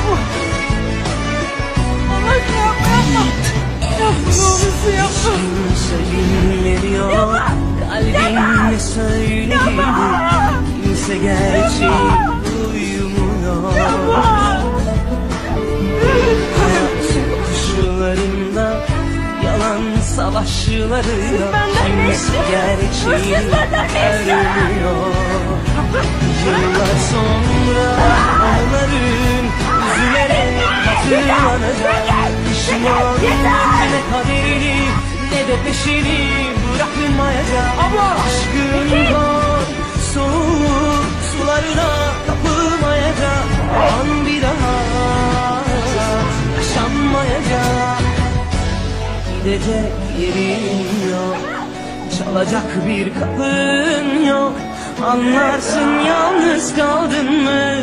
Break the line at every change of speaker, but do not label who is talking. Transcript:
Yapma. Allah yapma. Yapma. Yapma ne olursun yapma.
Söylenmiyor Kalbim ne söyledi Kimse gerçeği duymuyor. Hayat koşullarında Yalan
benden ne
gerçeği
Siz benden ne
hatırlanacak Pişman ne kaderini ne de peşini bırakmayacak Aşkın var soğuk sularına kapılmayacak An bir daha yaşanmayacak Gidecek yerin yok Çalacak bir kapın yok. Anlarsın yalnız kaldın mı